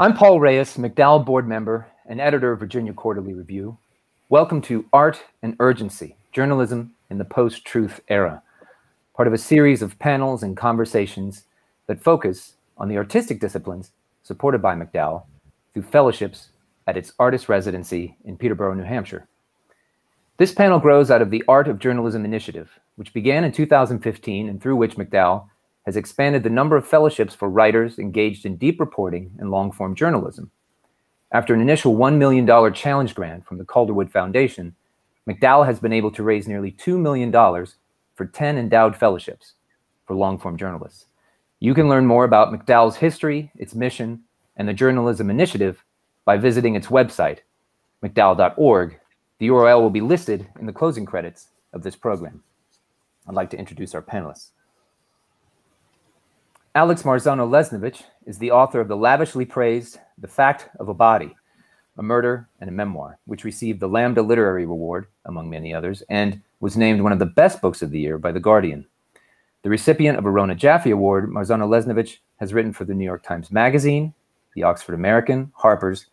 I'm Paul Reyes, MacDowell board member and editor of Virginia Quarterly Review. Welcome to Art and Urgency Journalism in the Post Truth Era, part of a series of panels and conversations that focus on the artistic disciplines supported by MacDowell through fellowships at its artist residency in Peterborough, New Hampshire. This panel grows out of the Art of Journalism initiative, which began in 2015 and through which MacDowell has expanded the number of fellowships for writers engaged in deep reporting and long form journalism. After an initial $1 million challenge grant from the Calderwood Foundation, MacDowell has been able to raise nearly $2 million for 10 endowed fellowships for long form journalists. You can learn more about MacDowell's history, its mission, and the Journalism Initiative by visiting its website, macdowell.org. The URL will be listed in the closing credits of this program. I'd like to introduce our panelists. Alex Marzano Lesnevich is the author of the lavishly praised The Fact of a Body, a murder and a memoir, which received the Lambda Literary Award, among many others, and was named one of the best books of the year by The Guardian. The recipient of a Rona Jaffe Award, Marzano Lesnevich has written for the New York Times Magazine, the Oxford American, Harper's,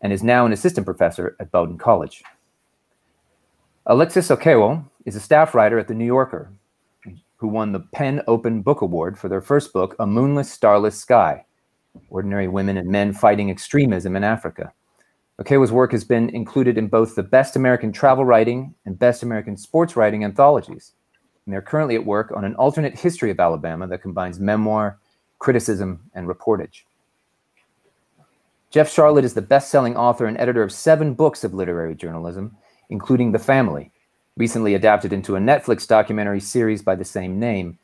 and is now an assistant professor at Bowdoin College. Alexis Okeowo is a staff writer at The New Yorker who won the PEN Open Book Award for their first book, A Moonless, Starless Sky Ordinary Women and Men Fighting Extremism in Africa. Okeowo's work has been included in both the Best American Travel Writing and Best American Sports Writing anthologies. And they're currently at work on an alternate history of Alabama that combines memoir, criticism, and reportage. Jeff Sharlet is the best selling author and editor of seven books of literary journalism, including The Family, recently adapted into a Netflix documentary series by the same name.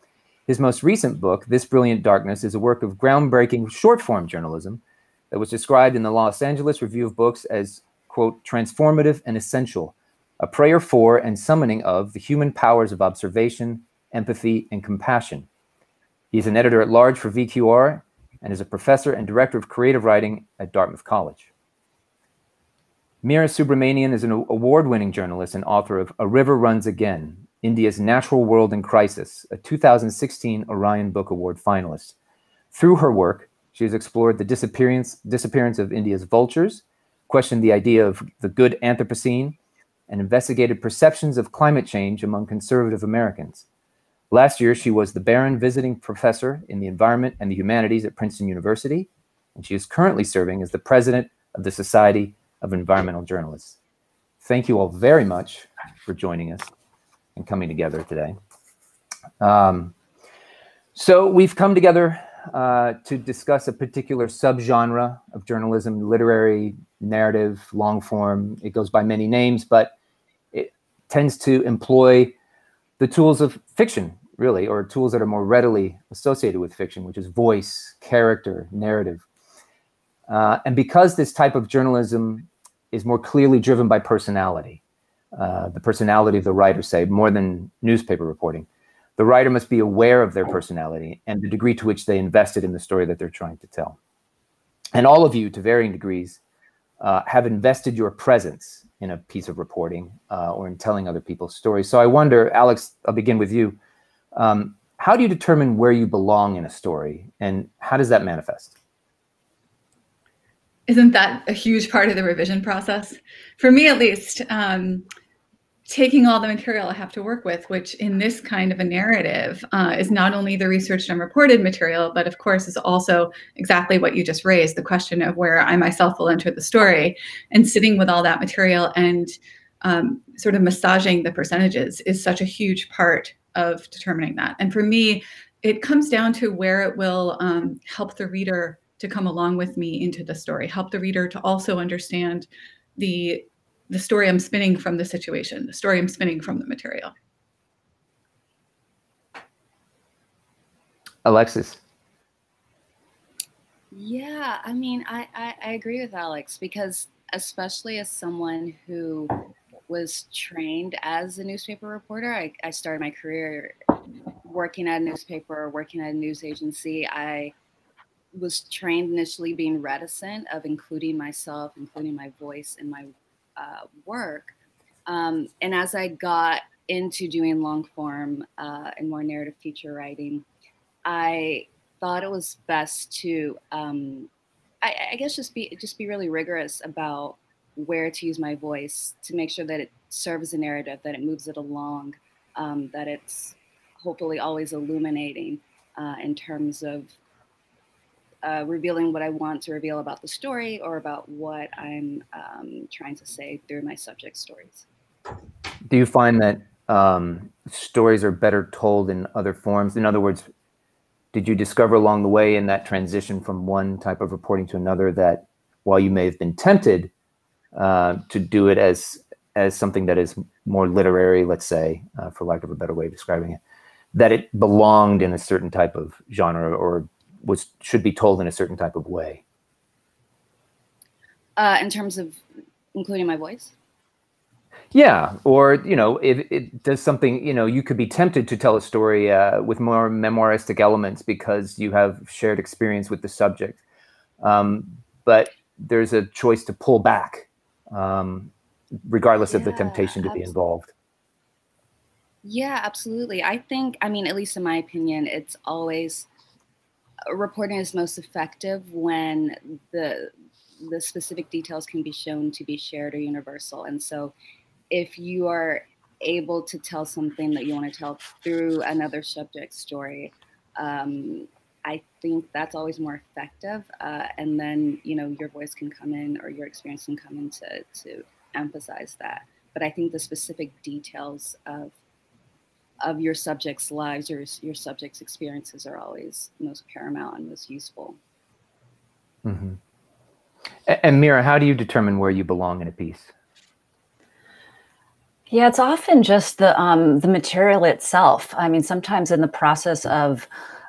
His most recent book, This Brilliant Darkness, is a work of groundbreaking short form journalism that was described in the Los Angeles Review of Books as, quote, transformative and essential, a prayer for and summoning of the human powers of observation, empathy, and compassion. He's an editor at large for VQR and is a professor and director of creative writing at Dartmouth College. Meera Subramanian is an award winning journalist and author of A River Runs Again India's Natural World in Crisis, a 2016 Orion Book Award finalist. Through her work, she has explored the disappearance, disappearance of India's vultures, questioned the idea of the good Anthropocene, and investigated perceptions of climate change among conservative Americans. Last year, she was the Barron Visiting Professor in the Environment and the Humanities at Princeton University, and she is currently serving as the president of the Society of environmental journalists. Thank you all very much for joining us and coming together today. Um, so we've come together uh, to discuss a particular subgenre of journalism, literary, narrative, long form. It goes by many names, but it tends to employ the tools of fiction, really, or tools that are more readily associated with fiction, which is voice, character, narrative. Uh, and because this type of journalism is more clearly driven by personality, uh, the personality of the writer, say, more than newspaper reporting. The writer must be aware of their personality and the degree to which they invested in the story that they're trying to tell. And all of you, to varying degrees, uh, have invested your presence in a piece of reporting uh, or in telling other people's stories. So I wonder, Alex, I'll begin with you. Um, how do you determine where you belong in a story, and how does that manifest? Isn't that a huge part of the revision process? For me, at least, um, taking all the material I have to work with, which in this kind of a narrative uh, is not only the researched and reported material, but of course is also exactly what you just raised, the question of where I myself will enter the story and sitting with all that material and um, sort of massaging the percentages is such a huge part of determining that. And for me, it comes down to where it will um, help the reader to come along with me into the story, help the reader to also understand the the story I'm spinning from the situation, the story I'm spinning from the material. Alexis. Yeah, I mean, I, I, I agree with Alex because especially as someone who was trained as a newspaper reporter, I, I started my career working at a newspaper, working at a news agency. I was trained initially being reticent of including myself, including my voice in my uh, work. Um, and as I got into doing long form uh, and more narrative feature writing, I thought it was best to um, I, I guess just be just be really rigorous about where to use my voice to make sure that it serves a narrative, that it moves it along, um, that it's hopefully always illuminating uh, in terms of uh, revealing what I want to reveal about the story or about what I'm um, trying to say through my subject stories. Do you find that um, stories are better told in other forms? In other words, did you discover along the way in that transition from one type of reporting to another that while you may have been tempted uh, to do it as as something that is more literary, let's say, uh, for lack of a better way of describing it, that it belonged in a certain type of genre or was should be told in a certain type of way? Uh, in terms of including my voice. Yeah, or you know, if it does something, you know, you could be tempted to tell a story uh, with more memoiristic elements because you have shared experience with the subject, um, but there's a choice to pull back, um, regardless yeah, of the temptation to absolutely. be involved. Yeah, absolutely. I think, I mean, at least in my opinion, it's always reporting is most effective when the the specific details can be shown to be shared or universal. And so if you are able to tell something that you want to tell through another subject story, um, I think that's always more effective. Uh, and then, you know, your voice can come in or your experience can come in to, to emphasize that. But I think the specific details of of your subjects' lives or your subjects' experiences are always most paramount and most useful. Mm-hmm. And Meera, how do you determine where you belong in a piece? Yeah, it's often just the um, the material itself. I mean, sometimes in the process of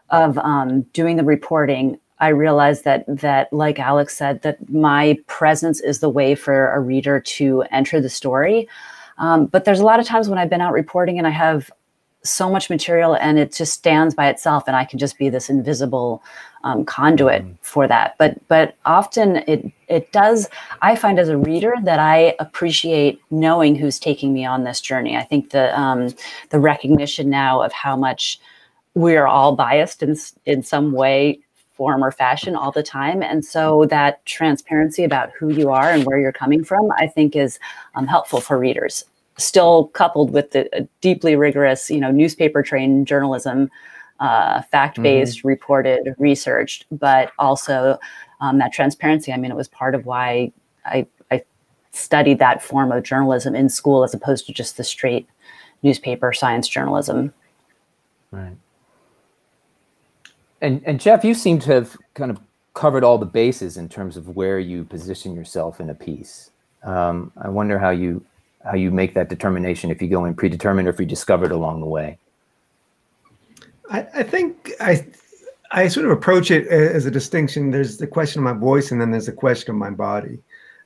of um, doing the reporting, I realize that that, like Alex said, that my presence is the way for a reader to enter the story. Um, but there's a lot of times when I've been out reporting and I have so much material and it just stands by itself and i can just be this invisible um, conduit mm-hmm. for that. But but often it it does i find as a reader that i appreciate knowing who's taking me on this journey. I think the um, the recognition now of how much we're all biased in in some way form or fashion all the time. And so that transparency about who you are and where you're coming from i think is um, helpful for readers still coupled with the deeply rigorous, you know, newspaper trained journalism, uh, fact based, mm-hmm. reported, researched, but also um, that transparency. I mean, it was part of why I, I studied that form of journalism in school as opposed to just the straight newspaper science journalism. Right. And and Jeff, you seem to have kind of covered all the bases in terms of where you position yourself in a piece. Um, I wonder how you how you make that determination if you go in predetermined or if you discover it along the way? I, I think I I sort of approach it as a distinction. There's the question of my voice, and then there's the question of my body.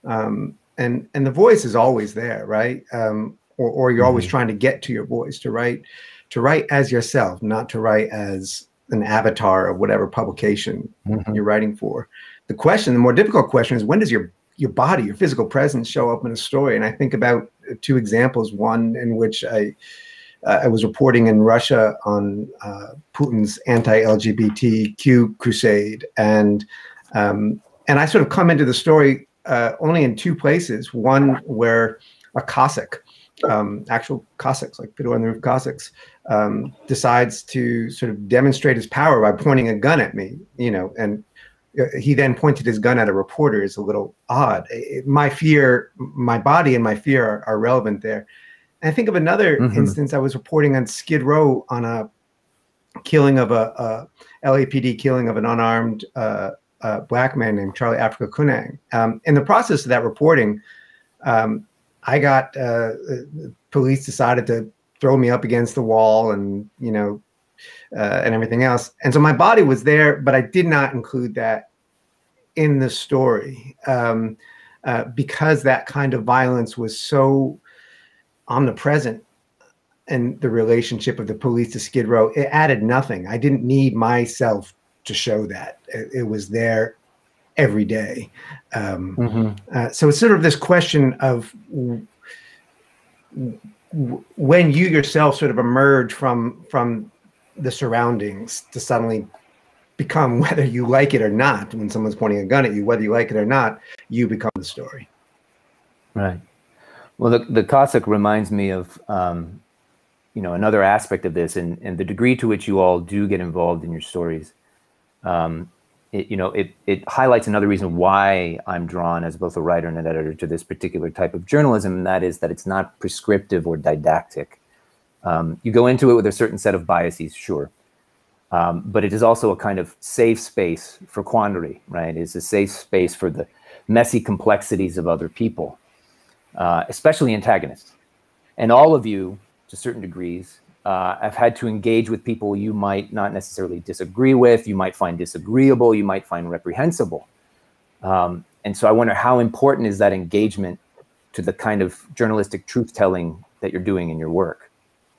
Um, and and the voice is always there, right? Um, or, or you're always trying to get to your voice to write to write as yourself, not to write as an avatar of whatever publication mm-hmm. you're writing for. The question, the more difficult question, is when does your your body, your physical presence show up in a story? And I think about two examples. One in which I uh, I was reporting in Russia on uh, Putin's anti-LGBTQ crusade, and um, and I sort of come into the story uh, only in two places. One where a Cossack, um, actual Cossacks like Fiddler on the Roof Cossacks, um, decides to sort of demonstrate his power by pointing a gun at me, you know, and he then pointed his gun at a reporter is a little odd. It, my fear, my body and my fear are, are relevant there. And I think of another mm-hmm. instance. I was reporting on Skid Row on a killing of a, a LAPD killing of an unarmed uh, uh, black man named Charlie Africa Keunang. Um, in the process of that reporting, um, I got uh, police decided to throw me up against the wall and you know uh, and everything else. And so my body was there, but I did not include that in the story um, uh, because that kind of violence was so omnipresent in the relationship of the police to Skid Row. It added nothing. I didn't need myself to show that. It, it was there every day. Um, mm-hmm. uh, so it's sort of this question of w- w- when you yourself sort of emerge from from the surroundings to suddenly become whether you like it or not. When someone's pointing a gun at you, whether you like it or not, you become the story. Right. Well, the, the Cossack reminds me of, um, you know, another aspect of this and, and the degree to which you all do get involved in your stories. Um, it, you know, it, it highlights another reason why I'm drawn as both a writer and an editor to this particular type of journalism, and that is that it's not prescriptive or didactic. Um, you go into it with a certain set of biases, sure, um, but it is also a kind of safe space for quandary, right? It's a safe space for the messy complexities of other people, uh, especially antagonists. And all of you, to certain degrees, uh, have had to engage with people you might not necessarily disagree with, you might find disagreeable, you might find reprehensible. Um, and so I wonder how important is that engagement to the kind of journalistic truth telling that you're doing in your work?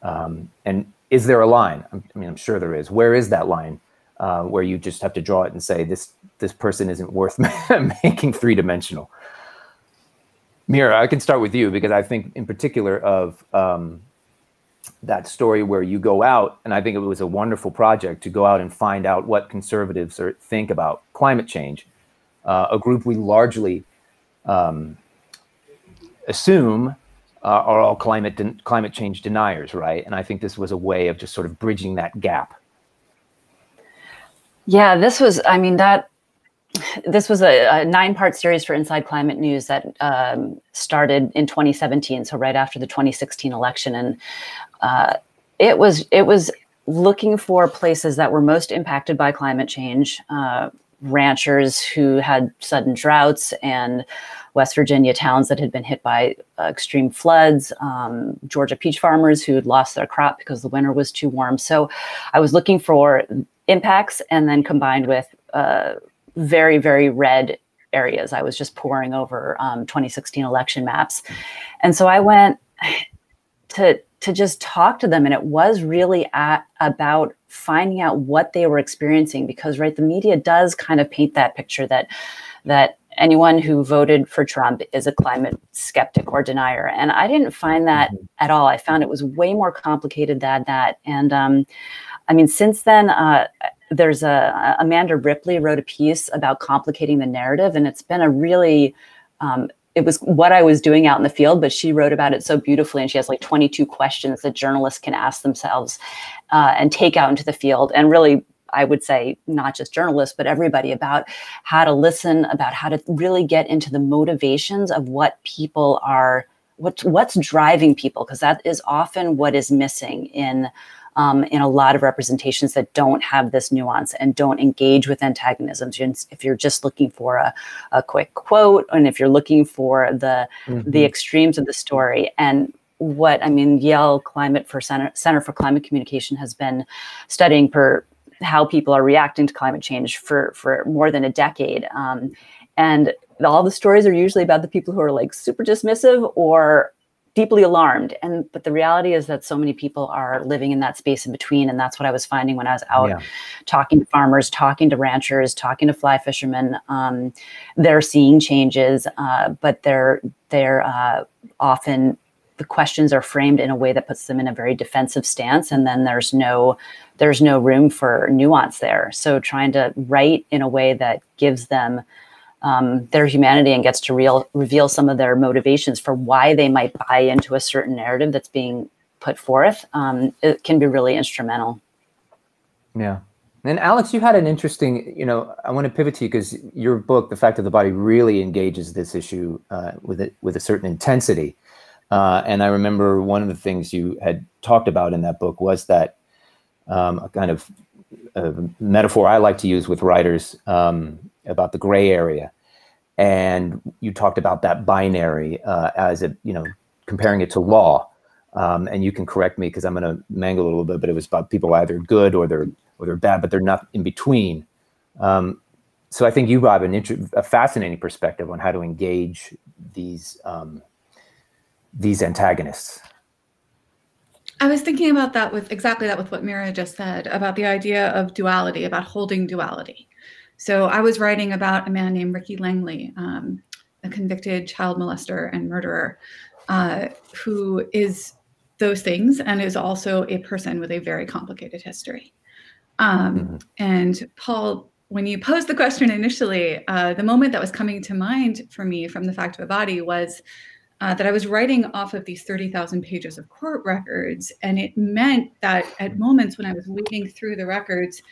Um, and is there a line? I mean, I'm sure there is. Where is that line uh, where you just have to draw it and say this this person isn't worth making three dimensional? Meera, I can start with you because I think in particular of um, that story where you go out, and I think it was a wonderful project to go out and find out what conservatives are, think about climate change, uh, a group we largely um, assume uh, are all climate climate change deniers, right? And I think this was a way of just sort of bridging that gap. Yeah, this was. I mean that this was a, a nine-part series for Inside Climate News that um, started in 2017, so right after the 2016 election, and uh, it was it was looking for places that were most impacted by climate change, uh, ranchers who had sudden droughts, and West Virginia towns that had been hit by uh, extreme floods, um, Georgia peach farmers who had lost their crop because the winter was too warm. So I was looking for impacts and then combined with uh, very, very red areas. I was just pouring over um, 2016 election maps. And so I went to to just talk to them and it was really at, about finding out what they were experiencing because right the media does kind of paint that picture that that anyone who voted for Trump is a climate skeptic or denier and I didn't find that mm-hmm. at all I found it was way more complicated than that and um, I mean since then uh, there's a Amanda Ripley wrote a piece about complicating the narrative, and it's been a really um, it was what I was doing out in the field, but she wrote about it so beautifully, and she has like 22 questions that journalists can ask themselves uh, and take out into the field, and really. I would say not just journalists, but everybody about how to listen, about how to really get into the motivations of what people are, what what's driving people, because that is often what is missing in um, in a lot of representations that don't have this nuance and don't engage with antagonisms. If you're just looking for a, a quick quote, and if you're looking for the mm-hmm. the extremes of the story, and what I mean, Yale Climate for Center Center for Climate Communication has been studying per how people are reacting to climate change for for more than a decade, um, and all the stories are usually about the people who are like super dismissive or deeply alarmed. And but the reality is that so many people are living in that space in between. And that's what i was finding when i was out yeah. talking to farmers talking to ranchers talking to fly fishermen. Um, they're seeing changes uh, but they're they're uh, often the questions are framed in a way that puts them in a very defensive stance and then there's no there's no room for nuance there so trying to write in a way that gives them um, their humanity and gets to real, reveal some of their motivations for why they might buy into a certain narrative that's being put forth, um, it can be really instrumental. Yeah. And Alex, you had an interesting, you know, I want to pivot to you because your book, The Fact of the Body, really engages this issue uh, with it with a certain intensity. Uh, and I remember one of the things you had talked about in that book was that um, a kind of a metaphor I like to use with writers um, about the gray area, and you talked about that binary uh, as a you know comparing it to law. Um, and you can correct me because I'm going to mangle a little bit, but it was about people either good or they're or they're bad, but they're not in between. Um, so I think you have an a fascinating perspective on how to engage these um, these antagonists. I was thinking about that with exactly that with what Meera just said about the idea of duality, about holding duality. So I was writing about a man named Ricky Langley, um, a convicted child molester and murderer, uh, who is those things and is also a person with a very complicated history. Um, mm-hmm. And Paul, when you posed the question initially, uh, the moment that was coming to mind for me from the fact of a body was uh, that I was writing off of these 30,000 pages of court records. And it meant that at moments when I was reading through the records,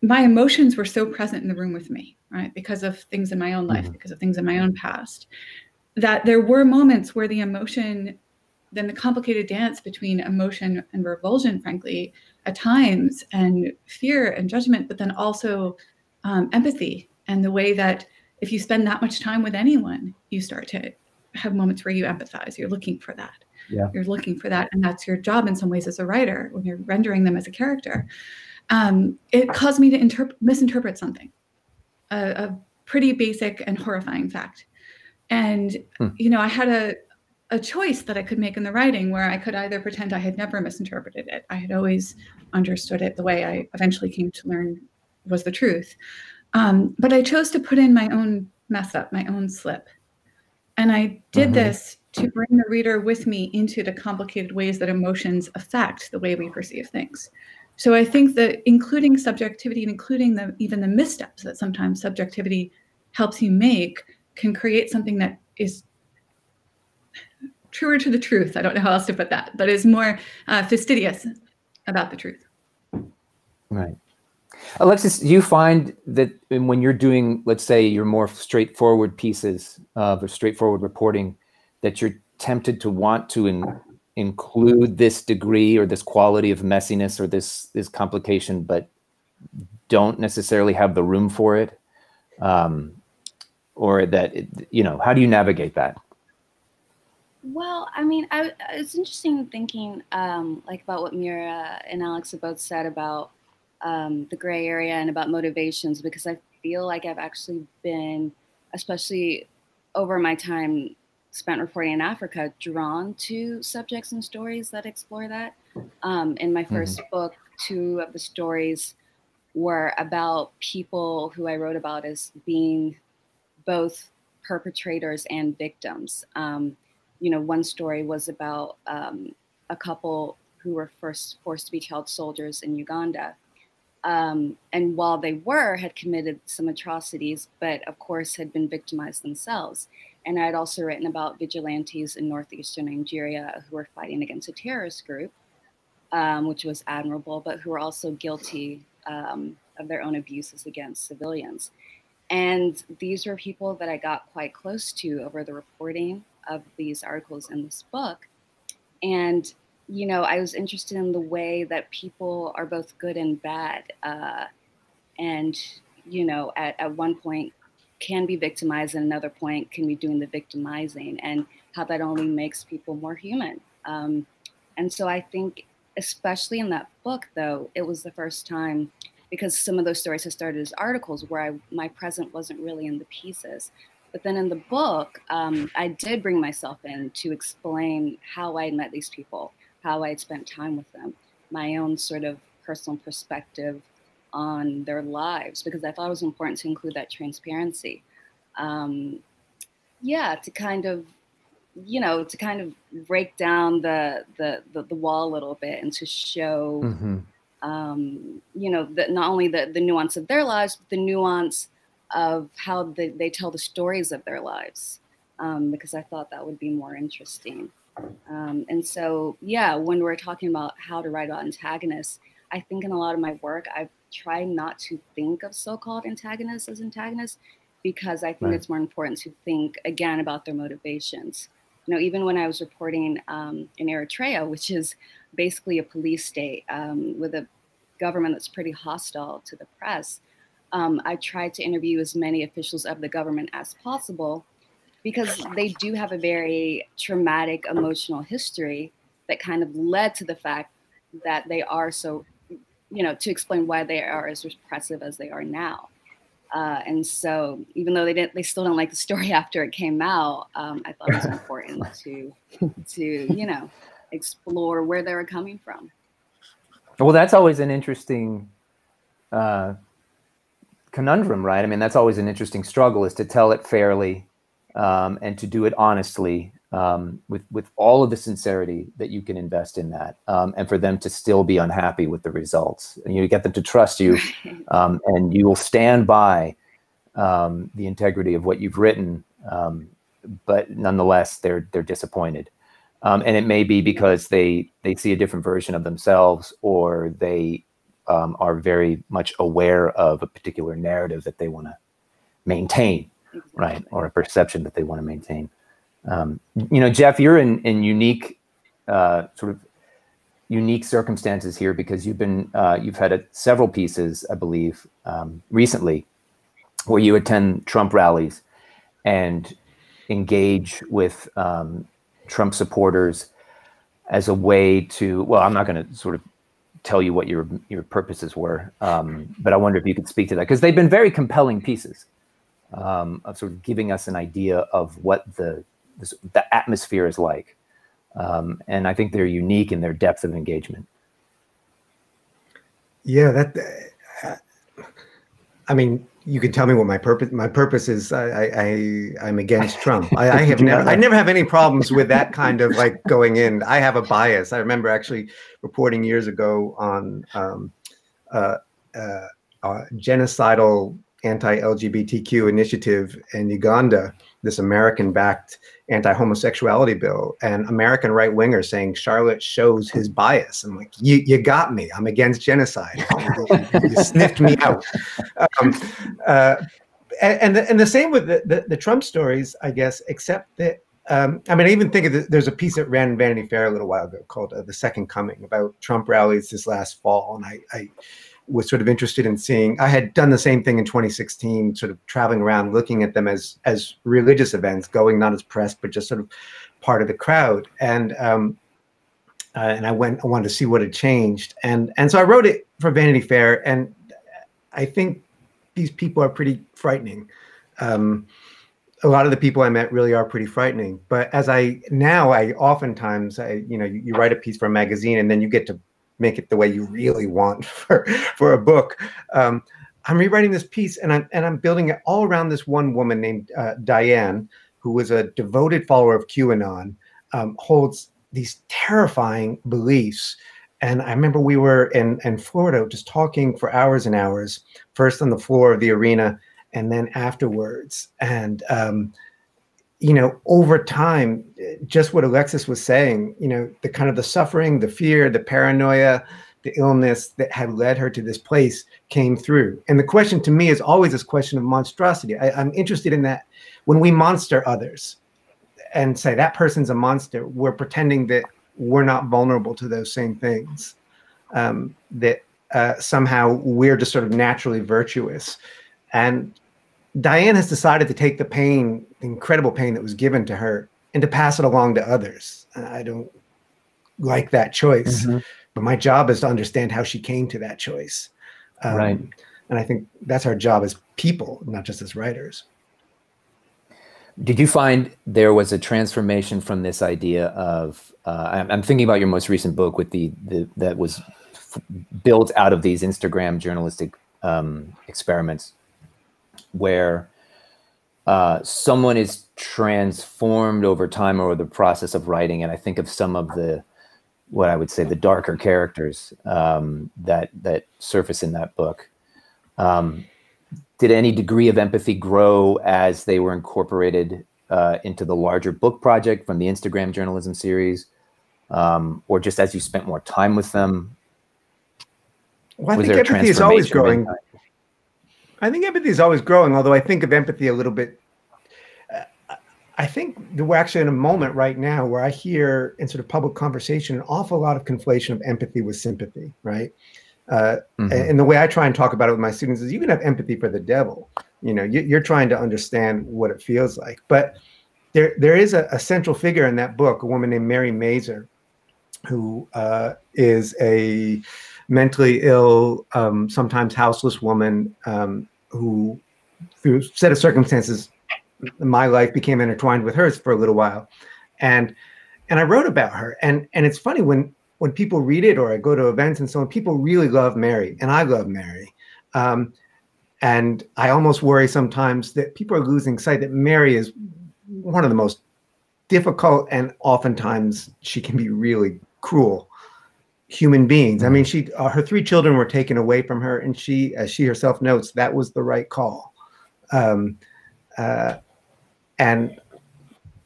my emotions were so present in the room with me, right? Because of things in my own life, mm-hmm. because of things in my own past, that there were moments where the emotion, then the complicated dance between emotion and revulsion, frankly, at times, and fear and judgment, but then also um, empathy and the way that if you spend that much time with anyone, you start to have moments where you empathize. You're looking for that. Yeah. You're looking for that. And that's your job in some ways as a writer when you're rendering them as a character. Um, it caused me to interp- misinterpret something, a, a, pretty basic and horrifying fact. And, hmm. you know, I had a, a choice that I could make in the writing where I could either pretend I had never misinterpreted it, I had always understood it the way I eventually came to learn was the truth. Um, but I chose to put in my own mess up, my own slip. And I did mm-hmm. this to bring the reader with me into the complicated ways that emotions affect the way we perceive things. So I think that including subjectivity and including the even the missteps that sometimes subjectivity helps you make can create something that is truer to the truth. I don't know how else to put that, but is more uh, fastidious about the truth. Right. Alexis, do you find that when you're doing, let's say, your more straightforward pieces of or straightforward reporting, that you're tempted to want to in, include this degree or this quality of messiness or this this complication, but don't necessarily have the room for it, um, or that it, you know, how do you navigate that? Well, I mean, I, it's interesting thinking um, like about what Meera and Alex have both said about um, the gray area and about motivations because I feel like I've actually been, especially over my time spent reporting in Africa, drawn to subjects and stories that explore that. Um, in my 1st mm-hmm. book, two of the stories were about people who I wrote about as being both perpetrators and victims. Um, you know, one story was about um, a couple who were first forced to be child soldiers in Uganda um, and while they were, had committed some atrocities, but of course had been victimized themselves. And I had also written about vigilantes in northeastern Nigeria who were fighting against a terrorist group, um, which was admirable, but who were also guilty um, of their own abuses against civilians. And these were people that I got quite close to over the reporting of these articles in this book. And you know, I was interested in the way that people are both good and bad. Uh, and, you know, at, at one point can be victimized, and another point can be doing the victimizing, and how that only makes people more human. Um, and so I think, especially in that book, though, it was the first time because some of those stories had started as articles where I, my present wasn't really in the pieces. But then in the book, um, I did bring myself in to explain how I met these people how I'd spent time with them, my own sort of personal perspective on their lives, because I thought it was important to include that transparency. Um, yeah, to kind of, you know, to kind of break down the the the, the wall a little bit and to show, mm-hmm. um, you know, that not only the the nuance of their lives, but the nuance of how they, they tell the stories of their lives, um, because I thought that would be more interesting. Um, and so, yeah, when we're talking about how to write about antagonists, I think in a lot of my work, I've tried not to think of so called antagonists as antagonists because I think right. it's more important to think again about their motivations. You know, even when I was reporting um, in Eritrea, which is basically a police state um, with a government that's pretty hostile to the press, um, I tried to interview as many officials of the government as possible because they do have a very traumatic emotional history that kind of led to the fact that they are so, you know, to explain why they are as repressive as they are now. Uh, and so, even though they didn't, they still don't like the story after it came out. Um, I thought it was important to, to you know, explore where they were coming from. Well, that's always an interesting uh, conundrum, right? I mean, that's always an interesting struggle: is to tell it fairly um, and to do it honestly um, with with all of the sincerity that you can invest in that, um, and for them to still be unhappy with the results. And you get them to trust you, um, and you will stand by um, the integrity of what you've written. Um, but nonetheless, they're they're disappointed, um, and it may be because they they see a different version of themselves, or they are very much aware of a particular narrative that they want to maintain, right, or a perception that they want to maintain. Um, you know, Jeff, you're in in unique uh, sort of unique circumstances here because you've been uh, you've had a, several pieces, I believe, um, recently, where you attend Trump rallies and engage with um, Trump supporters as a way to. Well, I'm not going to sort of tell you what your your purposes were, um, but I wonder if you could speak to that because they've been very compelling pieces um, of sort of giving us an idea of what the this, the atmosphere is like. Um, and I think they're unique in their depth of engagement. Yeah, that. Uh, I mean, you can tell me what my purpose. My purpose is. I, I I'm against Trump. I, I have never. I never have any problems with that kind of like going in. I have a bias. I remember actually reporting years ago on um, uh, uh, uh, genocidal anti-LGBTQ initiative in Uganda, this American-backed anti-homosexuality bill, and American right wingers saying Sharlet shows his bias. I'm like, you, you got me. I'm against genocide. you, sniffed me out. Um, uh, and and the, and the same with the, the, the Trump stories, I guess, except that um, I mean, I even think of the, there's a piece that ran in Vanity Fair a little while ago called uh, "The Second Coming" about Trump rallies this last fall, and I, I was sort of interested in seeing. I had done the same thing in 2016, sort of traveling around, looking at them as as religious events, going not as press, but just sort of part of the crowd. And um, uh, and I went, I wanted to see what had changed, and and so I wrote it for Vanity Fair, and I think these people are pretty frightening. Um, a lot of the people I met really are pretty frightening. But as I now, I oftentimes, I you know, you, you write a piece for a magazine, and then you get to make it the way you really want for for a book. Um, I'm rewriting this piece, and I'm and I'm building it all around this one woman named uh, Diane, who was a devoted follower of QAnon, um, holds these terrifying beliefs. And I remember we were in in Florida just talking for hours and hours, first on the floor of the arena, and then afterwards. And um, you know, over time, just what Alexis was saying, you know, the kind of the suffering, the fear, the paranoia, the illness that had led her to this place came through. And the question to me is always this question of monstrosity. I, am interested in that when we monster others and say that person's a monster, we're pretending that we're not vulnerable to those same things. Um, that uh, somehow we're just sort of naturally virtuous. And Diane has decided to take the pain, the incredible pain that was given to her, and to pass it along to others. I don't like that choice, mm-hmm. but my job is to understand how she came to that choice. Um, right. And I think that's our job as people, not just as writers. Did you find there was a transformation from this idea of? Uh, I'm, I'm, thinking about your most recent book with the, the that was f- built out of these Instagram journalistic um, experiments where uh, someone is transformed over time or the process of writing. And I think of some of the what I would say the darker characters um, that that surface in that book. Um, did any degree of empathy grow as they were incorporated uh, into the larger book project from the Instagram journalism series, um, or just as you spent more time with them? Well, I think empathy is always growing. I think empathy is always growing, although I think of empathy a little bit. Uh, I think that we're actually in a moment right now where I hear in sort of public conversation an awful lot of conflation of empathy with sympathy, right? Uh, mm-hmm. And the way I try and talk about it with my students is you can have empathy for the devil. You know, you're trying to understand what it feels like. But there, there is a, a central figure in that book, a woman named Mary Mazer, who uh, is a mentally ill, um, sometimes houseless woman um, who, through set of circumstances, my life became intertwined with hers for a little while, and and I wrote about her. And and it's funny when when people read it or I go to events and so on, people really love Mary, and I love Mary. Um, and I almost worry sometimes that people are losing sight that Mary is one of the most difficult and oftentimes she can be really cruel human beings. I mean, she uh, her three children were taken away from her, and she, as she herself notes, that was the right call. Um, uh, and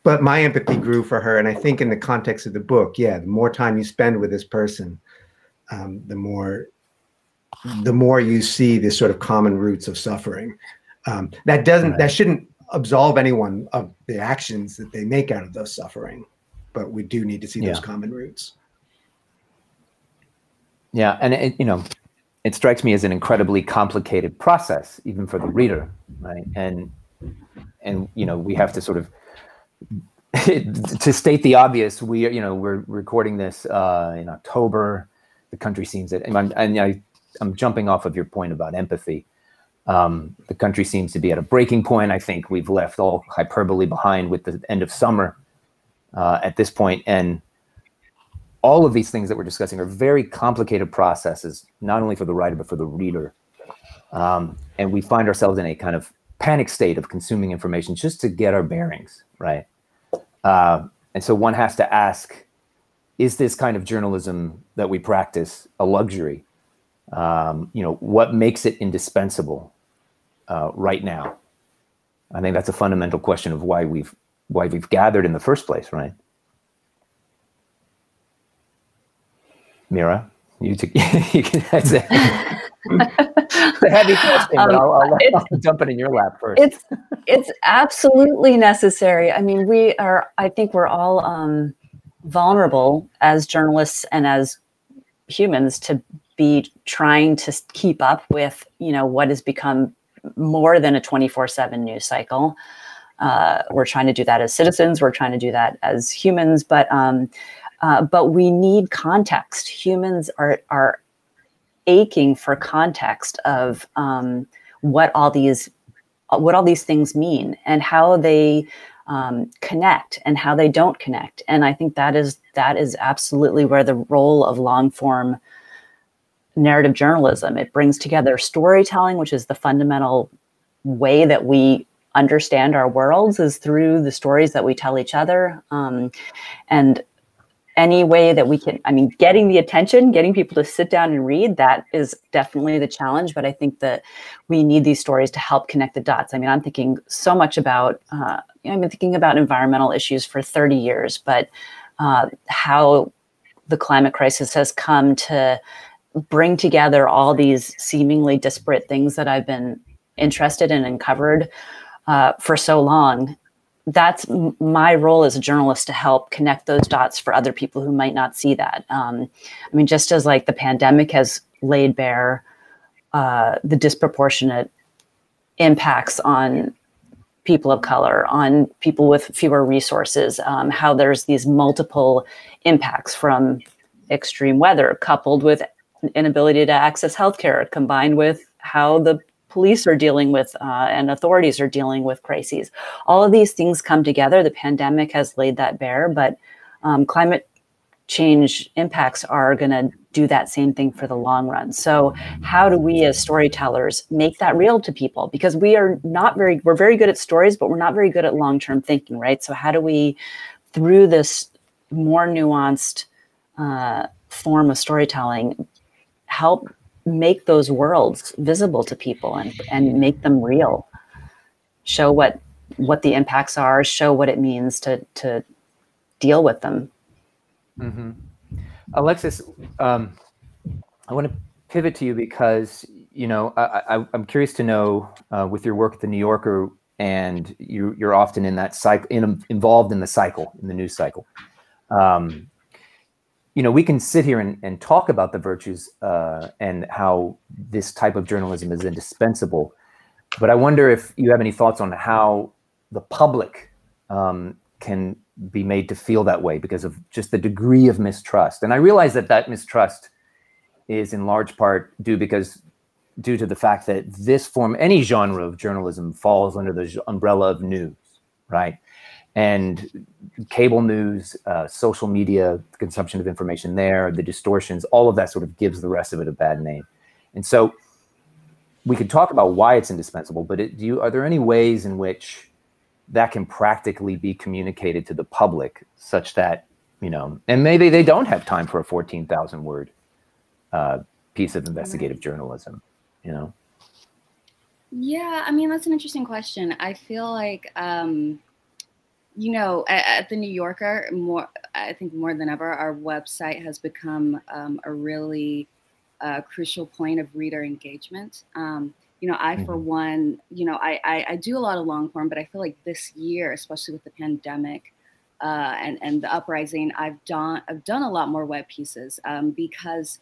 but my empathy grew for her, and I think in the context of the book, yeah, the more time you spend with this person, um, the more the more you see the sort of common roots of suffering. Um, that doesn't right. that shouldn't absolve anyone of the actions that they make out of those suffering, but we do need to see yeah. those common roots. Yeah, and it, you know, it strikes me as an incredibly complicated process, even for the reader, right? And and you know, we have to sort of to state the obvious. We you know we're recording this uh, in October. The country seems it, and, I'm, and I, I'm jumping off of your point about empathy. Um, the country seems to be at a breaking point. I think we've left all hyperbole behind with the end of summer uh, at this point, and all of these things that we're discussing are very complicated processes, not only for the writer, but for the reader. Um, and we find ourselves in a kind of panic state of consuming information just to get our bearings, right? Uh, and so one has to ask, is this kind of journalism that we practice a luxury? Um, you know, what makes it indispensable uh, right now? I think that's a fundamental question of why we've why we've gathered in the first place, right? Meera, you, took, you can, that's it. it's a heavy question, but I'll, I'll, I'll, jump it in your lap first. It's it's absolutely necessary. I mean, we are. I think we're all um, vulnerable as journalists and as humans to be trying to keep up with you know what has become more than a 24/7 news cycle. Uh, we're trying to do that as citizens. We're trying to do that as humans, but um, uh, but we need context. Humans are are aching for context of um, what all these what all these things mean and how they um, connect and how they don't connect. And I think that is that is absolutely where the role of long form narrative journalism it brings together storytelling, which is the fundamental way that we understand our worlds is through the stories that we tell each other um, and any way that we can i mean getting the attention getting people to sit down and read that is definitely the challenge but i think that we need these stories to help connect the dots. I mean i'm thinking so much about uh, i've been thinking about environmental issues for 30 years but uh, how the climate crisis has come to bring together all these seemingly disparate things that i've been interested in and covered uh, for so long that's my role as a journalist to help connect those dots for other people who might not see that. Um, I mean, just as like the pandemic has laid bare uh, the disproportionate impacts on people of color, on people with fewer resources, um, how there's these multiple impacts from extreme weather coupled with inability to access healthcare, combined with how the police are dealing with uh, and authorities are dealing with crises. All of these things come together. The pandemic has laid that bare, but um, climate change impacts are going to do that same thing for the long run. So, how do we as storytellers make that real to people? Because we are not very, we're very good at stories, but we're not very good at long term thinking, right? So, how do we, through this more nuanced uh, form of storytelling, help make those worlds visible to people and, and make them real. Show what what the impacts are show what it means to to deal with them. Mm-hmm. alexis um, i want to pivot to you because you know I, am curious to know uh, with your work at the new yorker and you, are often in that cycle in, involved in the cycle in the news cycle. Um, you know, we can sit here and, and talk about the virtues uh, and how this type of journalism is indispensable. But I wonder if you have any thoughts on how the public um, can be made to feel that way because of just the degree of mistrust. And I realize that that mistrust is in large part due because due to the fact that this form, any genre of journalism, falls under the umbrella of news, right? And cable news, uh, social media, consumption of information there, the distortions, all of that sort of gives the rest of it a bad name. And so we could talk about why it's indispensable, but it, do you, are there any ways in which that can practically be communicated to the public such that you know and maybe they don't have time for a 14,000 word uh, piece of investigative journalism you know? Yeah i mean that's an interesting question. I feel like um, you know at, at, the new yorker more i think more than ever our website has become um, a really uh, crucial point of reader engagement um, you know i for mm-hmm. one you know I, I, I do a lot of long form but i feel like this year especially with the pandemic uh, and and the uprising i've done i've done a lot more web pieces um, because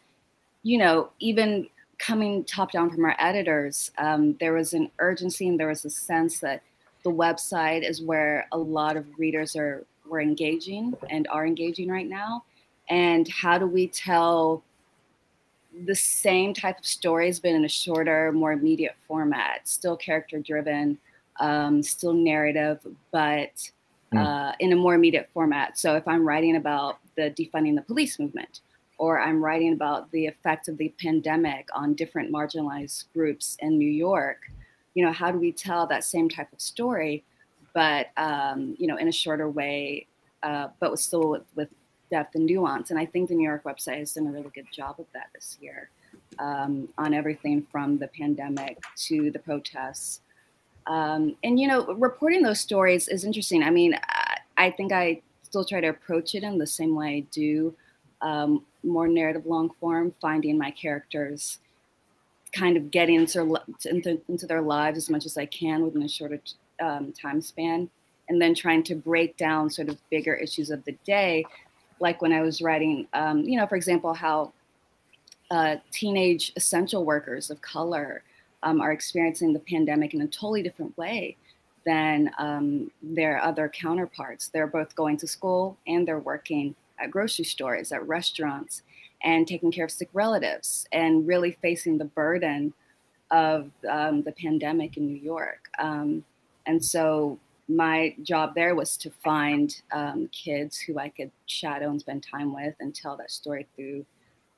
you know even coming top down from our editors um, there was an urgency and there was a sense that the website is where a lot of readers are were engaging and are engaging right now and how do we tell the same type of stories, but in a shorter, more immediate format, still character driven, um, still narrative, but hmm. uh, in a more immediate format. So if I'm writing about the defunding the police movement, or I'm writing about the effect of the pandemic on different marginalized groups in New York, you know, how do we tell that same type of story, but um, you know, in a shorter way, uh, but with still with, with depth and nuance. And I think the New York website has done a really good job of that this year um, on everything from the pandemic to the protests. Um, and, you know, reporting those stories is interesting. I mean, I, I, think I still try to approach it in the same way I do um, more narrative long form, finding my characters kind of getting into, into, into, their lives as much as I can within a shorter um, time span and then trying to break down sort of bigger issues of the day like when I was writing, um, you know, for example, how uh, teenage essential workers of color um, are experiencing the pandemic in a totally different way than um, their other counterparts. They're both going to school and they're working at grocery stores, at restaurants, and taking care of sick relatives and really facing the burden of um, the pandemic in New York. Um, and so my job there was to find um, kids who I could shadow and spend time with and tell that story through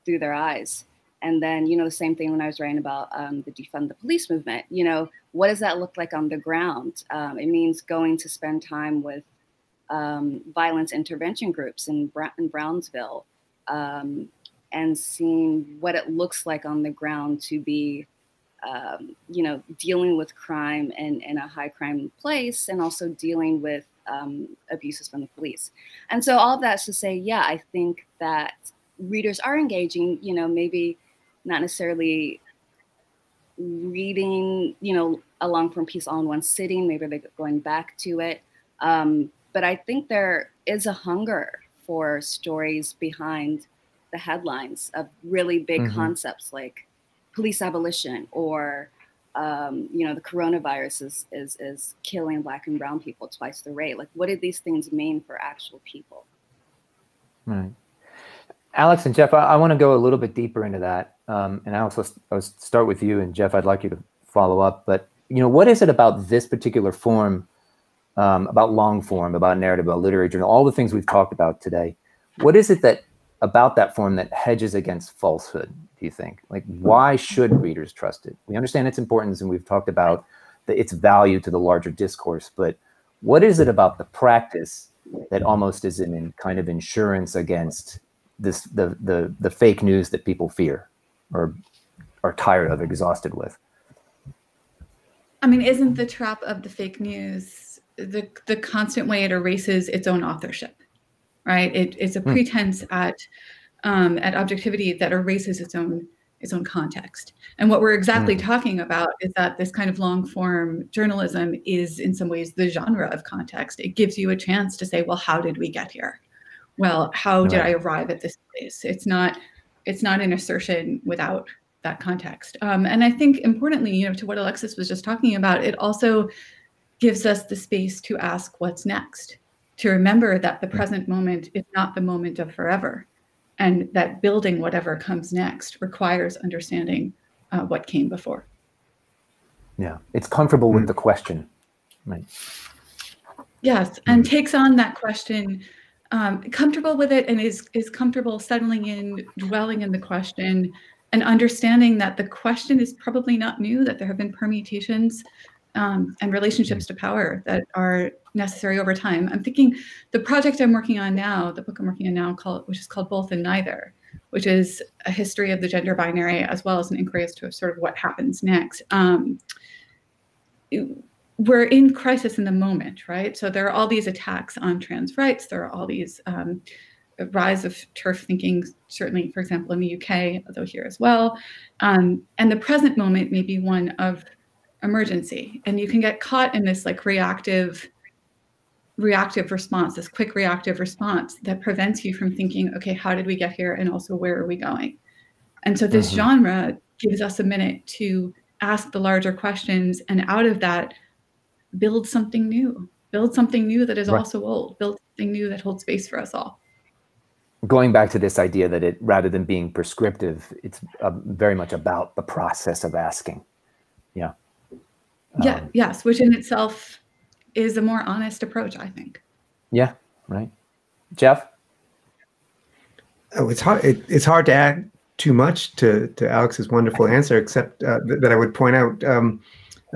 through their eyes. And then, you know, the same thing when I was writing about um, the defund the police movement. You know, what does that look like on the ground? Um, it means going to spend time with um, violence intervention groups in, in Brownsville um, and seeing what it looks like on the ground to be um, you know, dealing with crime in, in a high crime place and also dealing with um, abuses from the police. And so all of that's to say, yeah, I think that readers are engaging, you know, maybe not necessarily reading, you know, a long form piece all in one sitting, maybe they're going back to it. Um, but I think there is a hunger for stories behind the headlines of really big mm-hmm. concepts like police abolition or um, you know the coronavirus is, is is killing black and brown people twice the rate. Like what did these things mean for actual people? Right. Alex and jeff i, I want to go a little bit deeper into that. Um, and alex let's, let's start with you and jeff i'd like you to follow up. But you know what is it about this particular form um, about long form about narrative about literary journal all the things we've talked about today what is it that about that form that hedges against falsehood do you think? Like why should readers trust it? We understand its importance and we've talked about the, its value to the larger discourse but what is it about the practice that almost is in kind of insurance against this the the the fake news that people fear or are tired of exhausted with? I mean isn't the trap of the fake news the the constant way it erases its own authorship right? It, it's a hmm. pretense at um, at objectivity that erases its own its own context. And what we're exactly mm. talking about is that this kind of long form journalism is in some ways the genre of context. It gives you a chance to say, well, how did we get here? Well, how right. did I arrive at this place? It's not it's not an assertion without that context. Um, and I think importantly, you know, to what Alexis was just talking about, it also gives us the space to ask what's next to remember that the present moment is not the moment of forever and that building whatever comes next requires understanding uh, what came before. Yeah it's comfortable with hmm. the question right? Yes and takes on that question um, comfortable with it and is is comfortable settling in dwelling in the question and understanding that the question is probably not new that there have been permutations um, and relationships to power that are necessary over time. I'm thinking the project I'm working on now, the book I'm working on now, called which is called Both and Neither, which is a history of the gender binary as well as an inquiry as to sort of what happens next. Um, we're in crisis in the moment, right? So there are all these attacks on trans rights. There are all these um, rise of TERF thinking, certainly, for example, in the UK, although here as well. Um, and the present moment may be one of emergency, and you can get caught in this like reactive, reactive response, this quick reactive response that prevents you from thinking, okay, how did we get here, and also where are we going? And so this mm-hmm. genre gives us a minute to ask the larger questions, and out of that, build something new. Build something new that is right. also old. Build something new that holds space for us all going back to this idea that it rather than being prescriptive it's uh, very much about the process of asking yeah yeah um, yes which in itself is a more honest approach i think. Yeah right. Jeff? Oh it's hard it, it's hard to add too much to to alex's wonderful answer except uh, th- that i would point out um,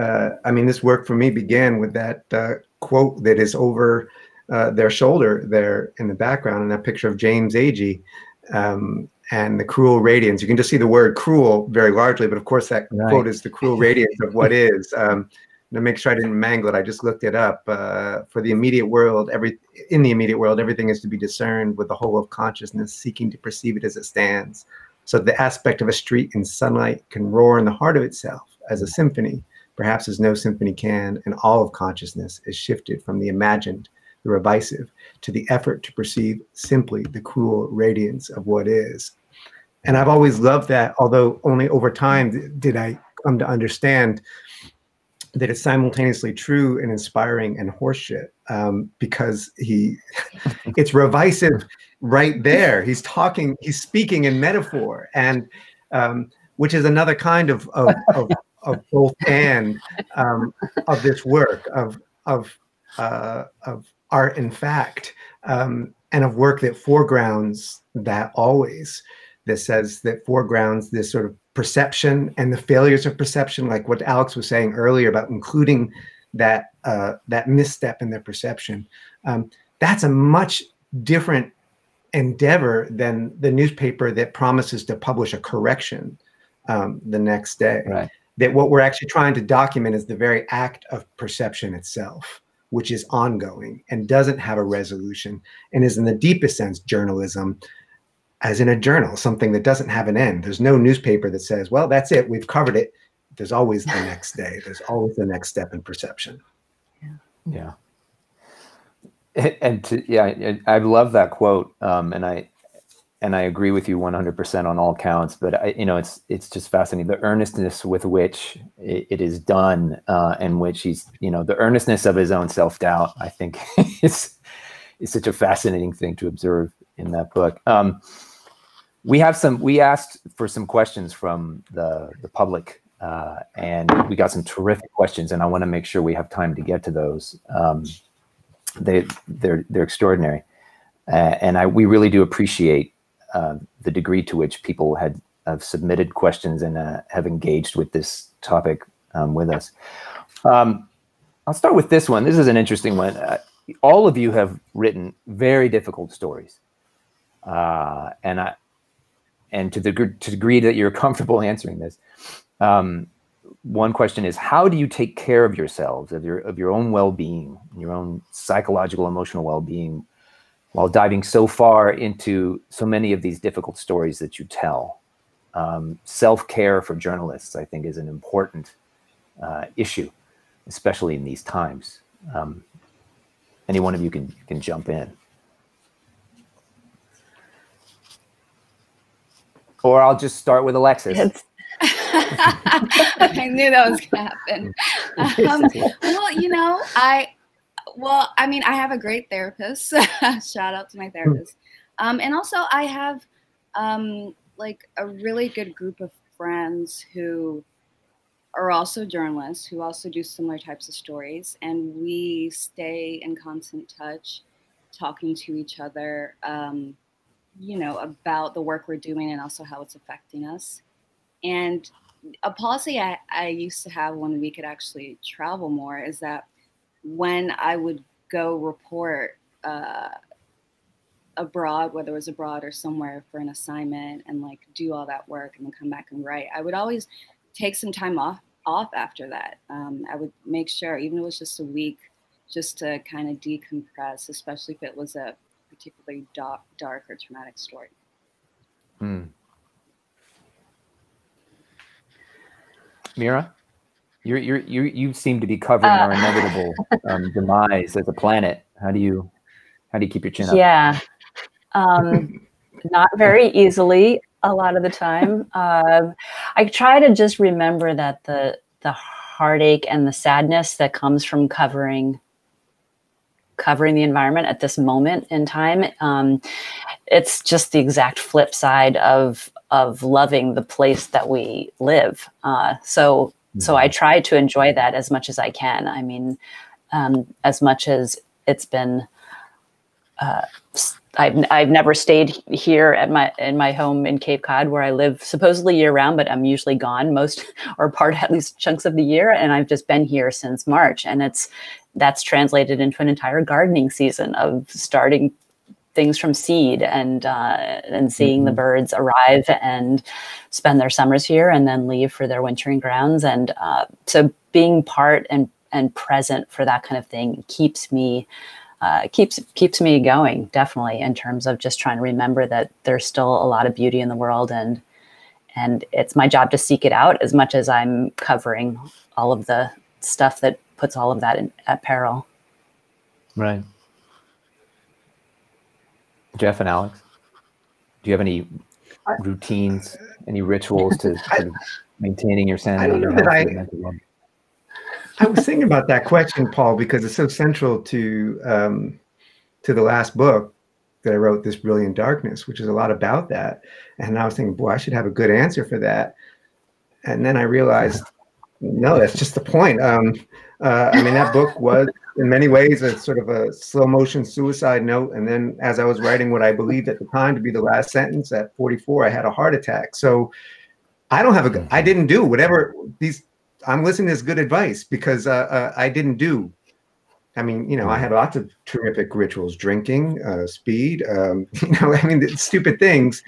uh, i mean this work for me began with that uh, quote that is over uh, their shoulder there in the background in that picture of James Agee. Um, and the cruel radiance. You can just see the word cruel very largely, but of course that right. quote is the cruel radiance of what is. Um, to make sure I didn't mangle it, I just looked it up. Uh, for the immediate world, every in the immediate world, everything is to be discerned with the whole of consciousness, seeking to perceive it as it stands. So the aspect of a street in sunlight can roar in the heart of itself as a symphony, perhaps as no symphony can, and all of consciousness is shifted from the imagined the revisive, to the effort to perceive simply the cruel radiance of what is. And I've always loved that, although only over time did I come to understand that it's simultaneously true and inspiring and horseshit um, because he it's revisive right there he's talking he's speaking in metaphor and um, which is another kind of of, of, of both and um, of this work of of uh, of art in fact, um, and of work that foregrounds that always, that says that foregrounds this sort of perception and the failures of perception, like what Alex was saying earlier about including that uh, that misstep in their perception. Um, that's a much different endeavor than the newspaper that promises to publish a correction um, the next day. Right. That what we're actually trying to document is the very act of perception itself which is ongoing and doesn't have a resolution and is in the deepest sense journalism as in a journal something that doesn't have an end. There's no newspaper that says well that's it we've covered it. There's always the next day. There's always the next step in perception. Yeah. Yeah. And to, yeah i love that quote um, and i and I agree with you 100% on all counts. But I, you know, it's it's just fascinating the earnestness with which it, it is done, uh, and which he's you know the earnestness of his own self doubt. I think is is such a fascinating thing to observe in that book. Um, we have some. We asked for some questions from the the public, uh, and we got some terrific questions. And I want to make sure we have time to get to those. Um, they they're they're extraordinary, uh, and I we really do appreciate uh, the degree to which people had have submitted questions and uh, have engaged with this topic um, with us. Um, I'll start with this one. This is an interesting one. Uh, all of you have written very difficult stories, uh, and I, and to the to degree that you're comfortable answering this, um, one question is: How do you take care of yourselves, of your of your own well being, your own psychological, emotional well being, while diving so far into so many of these difficult stories that you tell. Um, Self care for journalists, I think, is an important uh, issue, especially in these times. Um, any one of you can can jump in, or I'll just start with Alexis. I knew that was going to happen. Um, well, you know, I well, I mean, I have a great therapist. Shout out to my therapist. Um, and also, I have um, like a really good group of friends who are also journalists who also do similar types of stories. And we stay in constant touch, talking to each other, um, you know, about the work we're doing and also how it's affecting us. And a policy I, I used to have when we could actually travel more is that when I would go report uh, abroad, whether it was abroad or somewhere for an assignment and like do all that work and then come back and write, I would always take some time off off after that. Um, I would make sure, even if it was just a week, just to kind of decompress, especially if it was a particularly dark, dark or traumatic story. Hmm. Meera, you you you you seem to be covering uh, our inevitable um, demise as a planet. How do you how do you keep your chin up? Yeah, um, not very easily a lot of the time. Um, I try to just remember that the the heartache and the sadness that comes from covering covering the environment at this moment in time um, it's just the exact flip side of of loving the place that we live uh, so mm-hmm. so i try to enjoy that as much as i can i mean um, as much as it's been uh, I've, I've never stayed here at my in my home in Cape Cod where I live supposedly year round, but I'm usually gone most or part at least chunks of the year, and I've just been here since March, and it's that's translated into an entire gardening season of starting things from seed and uh, and seeing mm-hmm. the birds arrive and spend their summers here and then leave for their wintering grounds, and uh, so being part and and present for that kind of thing keeps me uh, keeps keeps me going definitely in terms of just trying to remember that there's still a lot of beauty in the world and and it's my job to seek it out as much as I'm covering all of the stuff that puts all of that in, at peril. Right. Jeff and Alex, do you have any routines, any rituals to of maintaining your sanity? I, I was thinking about that question, Paul, because it's so central to um, to the last book that I wrote, "This Brilliant Darkness," which is a lot about that. And I was thinking, boy, I should have a good answer for that. And then I realized, no, that's just the point. Um, uh, I mean, that book was in many ways a sort of a slow motion suicide note. And then, as I was writing what I believed at the time to be the last sentence at 44, I had a heart attack. So I don't have a, I didn't do whatever these I'm listening to this good advice because uh, uh, I didn't do. I mean, you know, I had lots of terrific rituals: drinking, uh, speed. Um, you know, I mean, stupid things,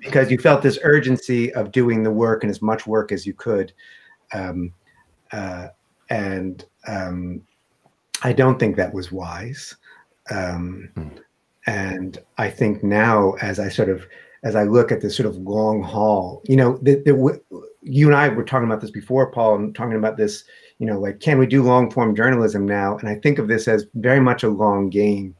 because you felt this urgency of doing the work and as much work as you could. Um, uh, and um, I don't think that was wise. Um, hmm. And I think now, as I sort of as I look at this sort of long haul, you know, the, the, you and I were talking about this before, Paul, and talking about this, you know, like, can we do long form journalism now? And I think of this as very much a long game.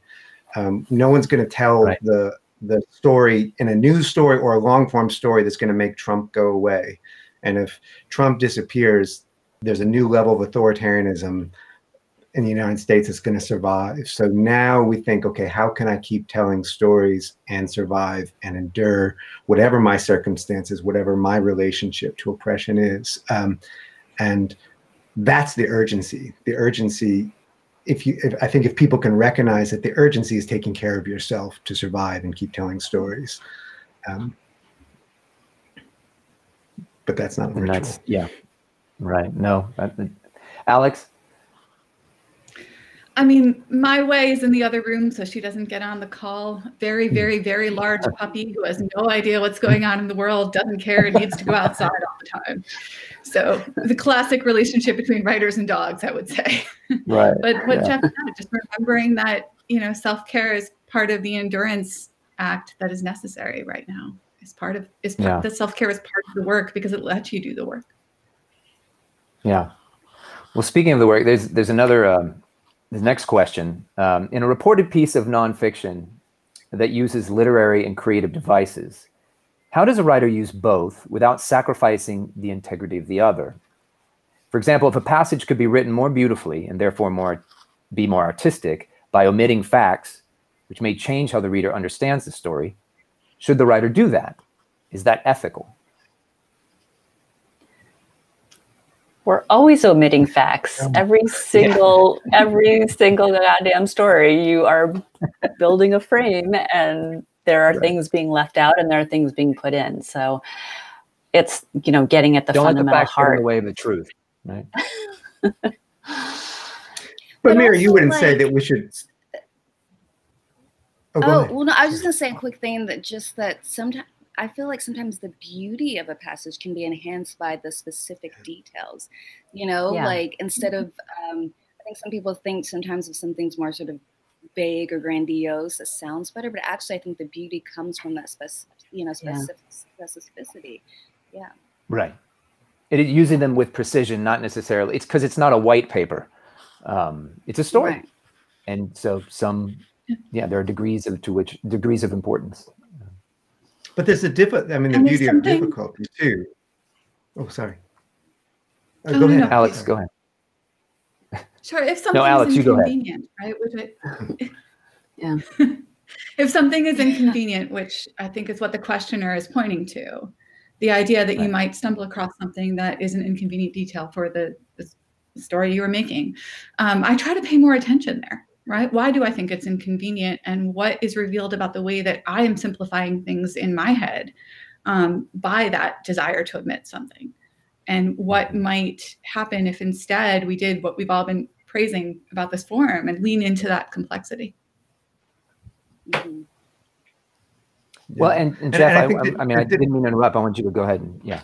Um, no one's going to tell right. the the story in a news story or a long form story that's going to make Trump go away. And if Trump disappears, there's a new level of authoritarianism in the United States is going to survive. So now we think, okay, how can I keep telling stories and survive and endure whatever my circumstances, whatever my relationship to oppression is? Um, and that's the urgency. The urgency. If you, if, I think if people can recognize that the urgency is taking care of yourself to survive and keep telling stories. Um, but that's not a ritual. That's, yeah, right. No, Alex, I mean, my way is in the other room so she doesn't get on the call. Very, hmm. very, very large puppy who has no idea what's going on in the world, doesn't care, needs to go outside all the time. So the classic relationship between writers and dogs, I would say. Right. but what yeah. Jeff said, just remembering that, you know, self-care is part of the endurance act that is necessary right now. Is part of is part, yeah. that self-care is part of the work because it lets you do the work. Yeah. Well, speaking of the work, there's there's another um, the next question. Um, in a reported piece of nonfiction that uses literary and creative devices, how does a writer use both without sacrificing the integrity of the other? For example, if a passage could be written more beautifully and therefore more be more artistic by omitting facts, which may change how the reader understands the story, should the writer do that? Is that ethical? We're always omitting facts. Every single yeah. every single goddamn story, you are building a frame, and there are right. things being left out, and there are things being put in. So, it's you know getting at the Don't let the fundamental in heart. the way of the truth, right? But, But Mary, you wouldn't say that we should. Oh, Oh well, no. I was just gonna say a quick thing that just that sometimes I feel like sometimes the beauty of a passage can be enhanced by the specific details. You know, Yeah. like instead of um, I think some people think sometimes of some things more sort of vague or grandiose that sounds better, but actually I think the beauty comes from that spec you know Yeah. specificity. Yeah. Right. It is using them with precision, not necessarily. It's because it's not a white paper. Um, it's a story, Right. and so some, yeah, there are degrees of to which degrees of importance. But there's a different. I mean, the And there's beauty of difficulty too. Oh, sorry. Uh, Oh, go no, ahead, no, Alex, go ahead. Sure. If something no, Alex, is you go ahead. inconvenient, right? Which I, Yeah. if something is inconvenient, which I think is what the questioner is pointing to, the idea that you might stumble across something that is an inconvenient detail for the, the story you were making, um, I try to pay more attention there. Right? Why do I think it's inconvenient, and what is revealed about the way that I am simplifying things in my head um, by that desire to admit something? and what might happen if instead we did what we've all been praising about this forum and lean into that complexity. Mhm. Well, Yeah. and, and And- Jeff, and I I, I, that- I mean, I that- that- didn't mean to interrupt. I want you to go ahead and yeah.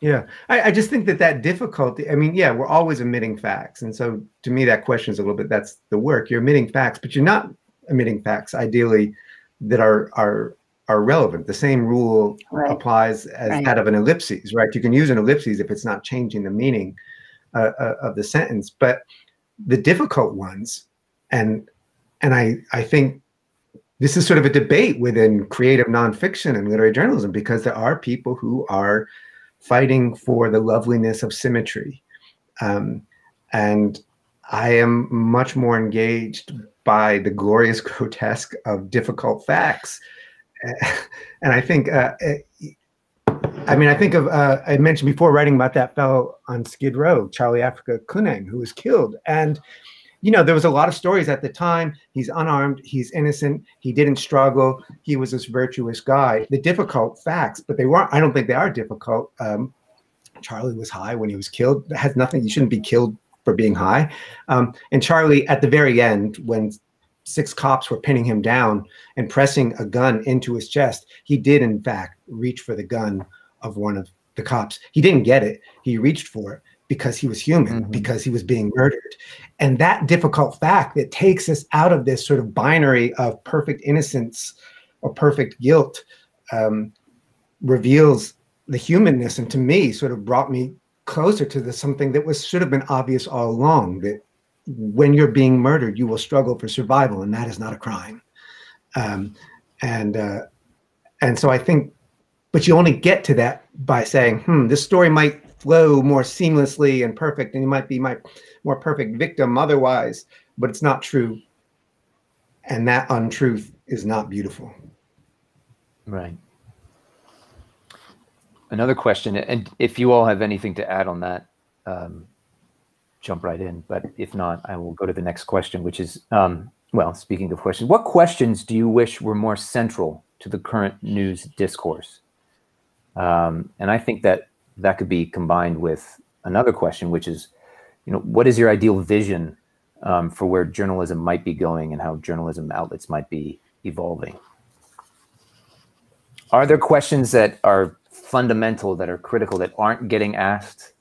Yeah, I, I just think that that difficulty. I mean, yeah, we're always omitting facts, and so to me, that question is a little bit. That's the work. You're omitting facts, but you're not omitting facts. Ideally, that are are are relevant. The same rule Right. applies as Right. that of an ellipses, right? You can use an ellipses if it's not changing the meaning uh, uh, of the sentence, but the difficult ones, and and I I think this is sort of a debate within creative nonfiction and literary journalism because there are people who are fighting for the loveliness of symmetry. Um, and I am much more engaged by the glorious grotesque of difficult facts. and I think, uh, I mean, I think of, uh, I mentioned before writing about that fellow on Skid Row, Charlie Africa Keunang, who was killed. And you know, there was a lot of stories at the time. He's unarmed, he's innocent, he didn't struggle, he was this virtuous guy. The difficult facts, but they weren't, I don't think they are difficult. Um, Charlie was high when he was killed. That has nothing, you shouldn't be killed for being high. Um, and Charlie, at the very end, when six cops were pinning him down and pressing a gun into his chest, he did, in fact, reach for the gun of one of the cops. He didn't get it, he reached for it because he was human, Mhm. because he was being murdered. And that difficult fact that takes us out of this sort of binary of perfect innocence or perfect guilt um, reveals the humanness. And to me, sort of brought me closer to the something that was should have been obvious all along that when you're being murdered, you will struggle for survival, and that is not a crime. Um, and uh, and so I think, but you only get to that by saying, "Hmm, this story might flow more seamlessly and perfect, and you might be my more perfect victim otherwise, but it's not true. And that untruth is not beautiful. Right. Another question, and if you all have anything to add on that, um, jump right in. But if not, I will go to the next question, which is, um, well, speaking of questions, what questions do you wish were more central to the current news discourse? Um, and I think that that could be combined with another question, which is, you know, what is your ideal vision um, for where journalism might be going and how journalism outlets might be evolving? Are there questions that are fundamental, that are critical, that aren't getting asked,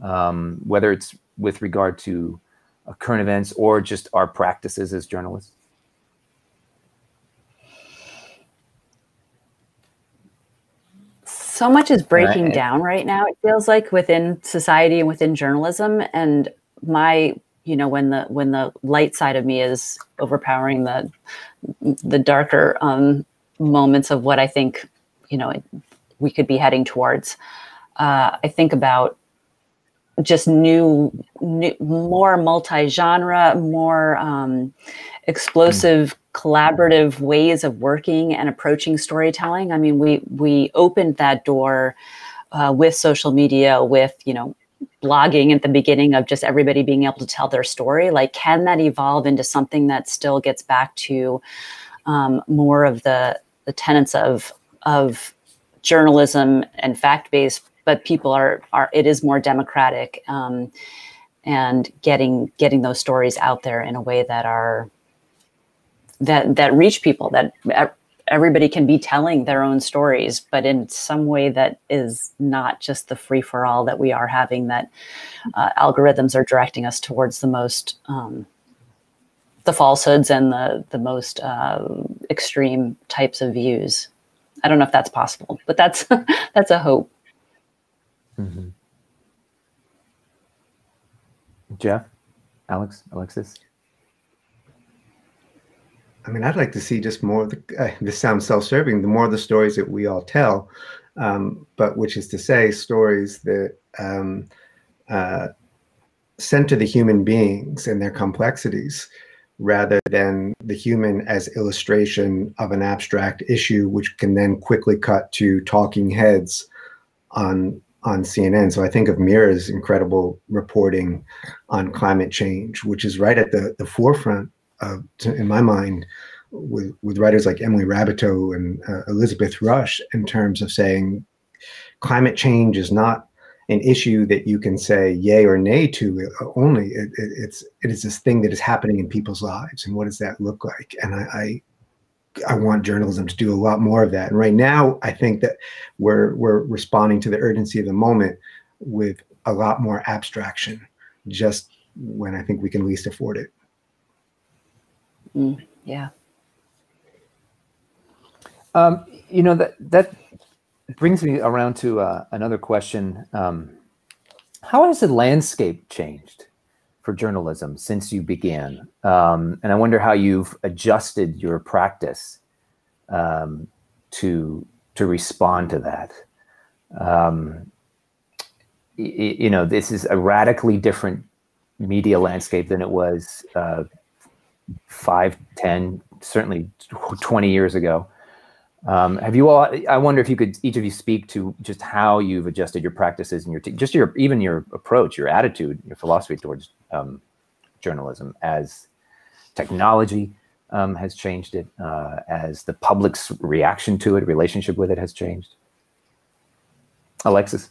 um, whether it's with regard to uh, current events or just our practices as journalists? So much is breaking Right. down right now it feels like within society and within journalism and my you know when the when the light side of me is overpowering the the darker um, moments of what i think you know we could be heading towards uh, i think about just new, new more multi-genre more um, explosive collaborative ways of working and approaching storytelling. I mean we we opened that door uh, with social media with you know blogging at the beginning of just everybody being able to tell their story. Like can that evolve into something that still gets back to um, more of the the tenets of of journalism and fact based, but people are are it is more democratic um, and getting getting those stories out there in a way that are that that reach people that everybody can be telling their own stories, but in some way that is not just the free for all that we are having. That uh, algorithms are directing us towards the most um, the falsehoods and the the most uh, extreme types of views. I don't know if that's possible, but that's that's a hope. Mm-hmm. Jeff, Alex, Alexis. I mean, I'd like to see just more. The, uh, this sounds self-serving. The more of the stories that we all tell, um, but which is to say, stories that um, uh, center the human beings and their complexities, rather than the human as illustration of an abstract issue, which can then quickly cut to talking heads on on CNN. So I think of Meera's incredible reporting on climate change, which is right at the, the forefront of, to, in my mind, with, with writers like Emily Raboteau and uh, Elizabeth Rush in terms of saying climate change is not an issue that you can say yay or nay to uh, only. It, it, it's it is this thing that is happening in people's lives, and what does that look like? And I, I I want journalism to do a lot more of that. And right now, I think that we're we're responding to the urgency of the moment with a lot more abstraction, just when I think we can least afford it. Mm, yeah. Um, you know that that brings me around to uh, another question. Um, how has the landscape changed for journalism since you began? Um, and I wonder how you've adjusted your practice um, to to respond to that. Um, you know, this is a radically different media landscape than it was uh, five, ten, certainly twenty years ago. Um, have you all? I wonder if you could each of you speak to just how you've adjusted your practices and your just your even your approach, your attitude, your philosophy towards um, journalism as technology um, has changed it, uh, as the public's reaction to it, relationship with it has changed. Alexis.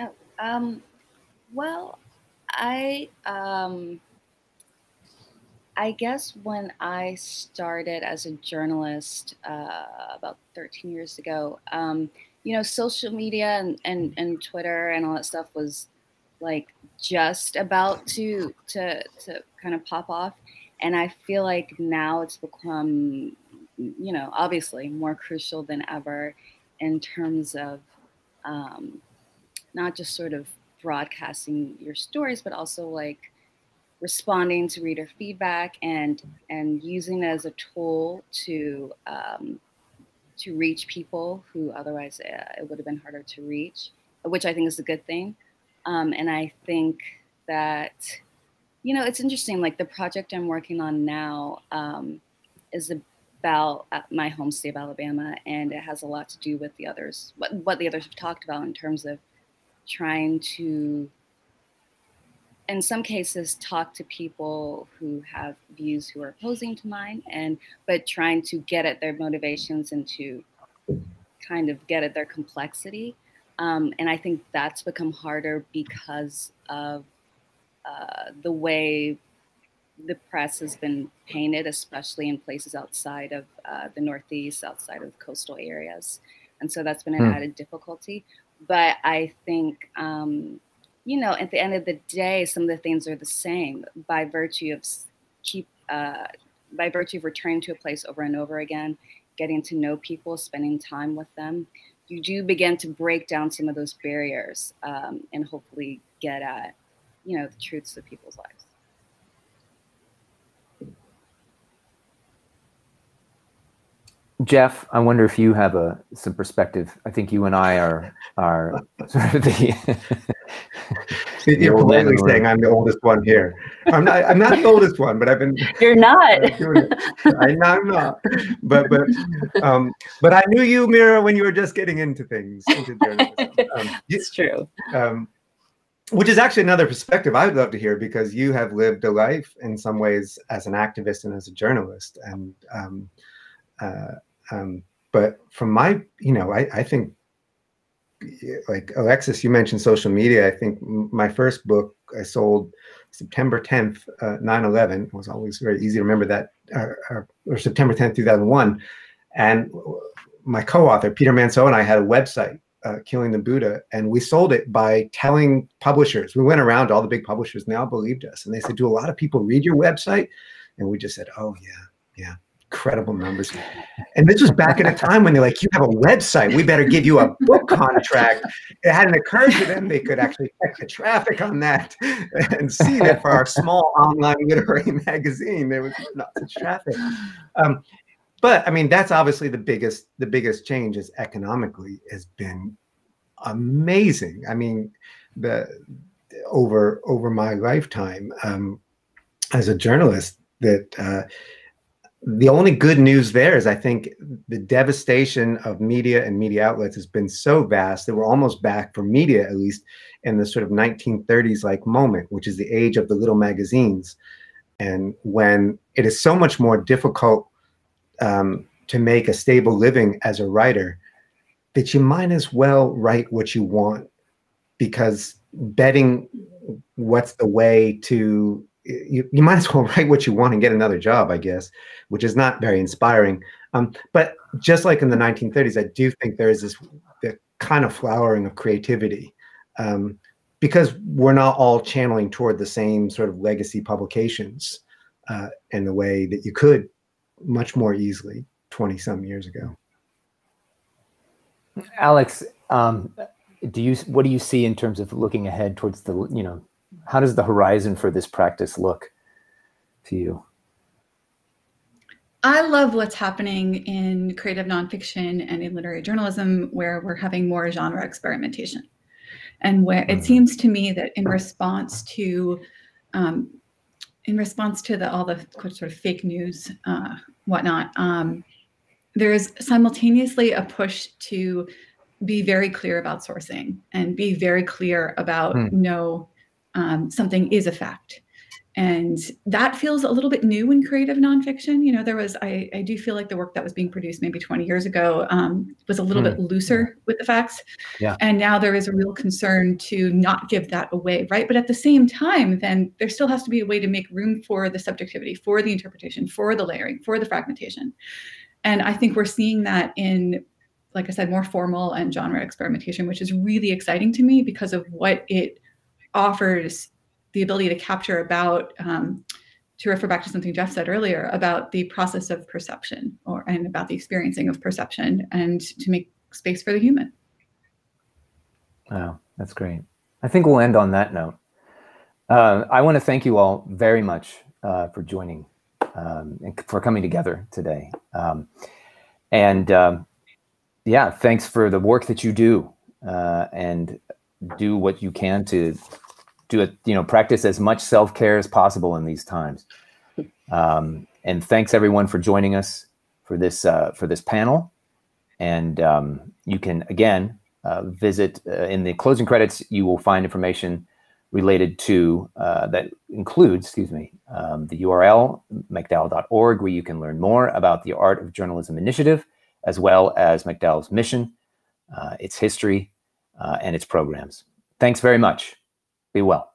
Oh, um, well, I um, I guess when I started as a journalist uh, about 13 years ago, um, you know, social media and, and, and Twitter and all that stuff was like just about to to to kind of pop off, and I feel like now it's become, you know, obviously more crucial than ever in terms of um, not just sort of broadcasting your stories, but also like responding to reader feedback and and using it as a tool to um, to reach people who otherwise uh, it would have been harder to reach, which I think is a good thing. Um, and I think that you know it's interesting. Like the project I'm working on now um, is about uh, my home state of Alabama, and it has a lot to do with the others, what what the others have talked about in terms of trying to in some cases talk to people who have views who are opposing to mine and but trying to get at their motivations and to kind of get at their complexity. Um, and i think that's become harder because of uh, the way the press has been painted especially in places outside of uh, the northeast outside of coastal areas. And so that's been an hmm. added difficulty. But i think um, you know, at the end of the day, some of the things are the same by virtue of keep uh, by virtue of returning to a place over and over again, getting to know people, spending time with them. You do begin to break down some of those barriers um, and hopefully get at, you know, the truths of people's lives. Jeff, I wonder if you have a some perspective. I think you and I are are sort of the. You're politely saying I'm the oldest one here. I'm not. I'm not the oldest one, but I've been. You're not. I, I'm not. But but um, but I knew you, Meera, when you were just getting into things. Into um, it's true. Um, which is actually another perspective I would love to hear because you have lived a life in some ways as an activist and as a journalist, and um, uh, um, but from my, you know, I, I think like Alexis, you mentioned social media. I think my first book I sold September 10th, uh, 9/11 was always very easy to remember that, uh, uh, or September 10th, 2001. And my co-author Peter Manseau and I had a website, uh, Killing the Buddha, and we sold it by telling publishers. We went around all the big publishers, all believed us. And they said, "Do a lot of people read your website?" And we just said, "Oh yeah, yeah." Incredible numbers. And this was back at a time when they're like, you have a website, we better give you a book contract. It hadn't occurred to them they could actually check the traffic on that and see that for our small online literary magazine, there was not such traffic. Um, but I mean, that's obviously the biggest, the biggest change is economically has been amazing. I mean, the over over my lifetime um, as a journalist that uh, the only good news there is I think the devastation of media and media outlets has been so vast that we're almost back for media, at least in the sort of 1930s like moment, which is the age of the little magazines. And when it is so much more difficult um, to make a stable living as a writer, that you might as well write what you want because betting what's the way to you, you might as well write what you want and get another job, I guess, which is not very inspiring. Um, but just like in the 1930s, I do think there is this the kind of flowering of creativity um, because we're not all channeling toward the same sort of legacy publications uh, in the way that you could much more easily 20 some years ago. Alex, um, do you what do you see in terms of looking ahead towards the you know how does the horizon for this practice look to you? I love what's happening in creative nonfiction and in literary journalism, where we're having more genre experimentation. And where it mm-hmm. seems to me that in response to, um, in response to the, all the sort of fake news, uh, whatnot, um, there is simultaneously a push to be very clear about sourcing and be very clear about mm. no um, something is a fact. And that feels a little bit new in creative nonfiction. You know there was i, I do feel like the work that was being produced maybe 20 years ago um, was a little mm. bit looser with the facts. Yeah. and now there is a real concern to not give that away right? But at the same time then there still has to be a way to make room for the subjectivity for the interpretation for the layering for the fragmentation. And i think we're seeing that in like i said more formal and genre experimentation which is really exciting to me because of what it offers the ability to capture about um, to refer back to something Jeff said earlier about the process of perception or and about the experiencing of perception and to make space for the human. Wow, that's great. I think we'll end on that note. Uh, I want to thank you all very much uh, for joining um, and for coming together today. Um, and um, yeah, thanks for the work that you do uh, and do what you can to do it, you know, practice as much self care as possible in these times. Um, and thanks everyone for joining us for this uh, for this panel. And um, you can again uh, visit uh, in the closing credits. You will find information related to uh, that includes, excuse me, um, the URL MacDowell.org, where you can learn more about the Art of Journalism Initiative, as well as MacDowell's mission, uh, its history, uh, and its programs. Thanks very much. Be well.